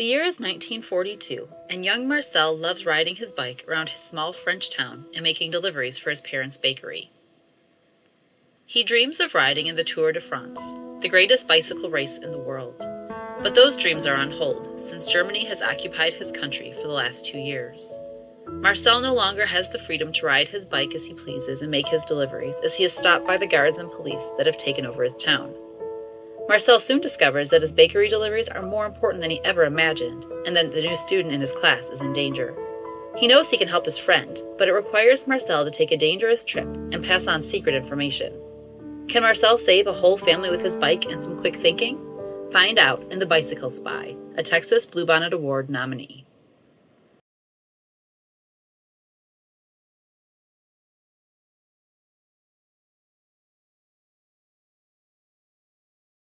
The year is 1942, and young Marcel loves riding his bike around his small French town and making deliveries for his parents' bakery. He dreams of riding in the Tour de France, the greatest bicycle race in the world. But those dreams are on hold since Germany has occupied his country for the last two years. Marcel no longer has the freedom to ride his bike as he pleases and make his deliveries, as he is stopped by the guards and police that have taken over his town. Marcel soon discovers that his bakery deliveries are more important than he ever imagined, and that the new student in his class is in danger. He knows he can help his friend, but it requires Marcel to take a dangerous trip and pass on secret information. Can Marcel save a whole family with his bike and some quick thinking? Find out in The Bicycle Spy, a Texas Bluebonnet Award nominee.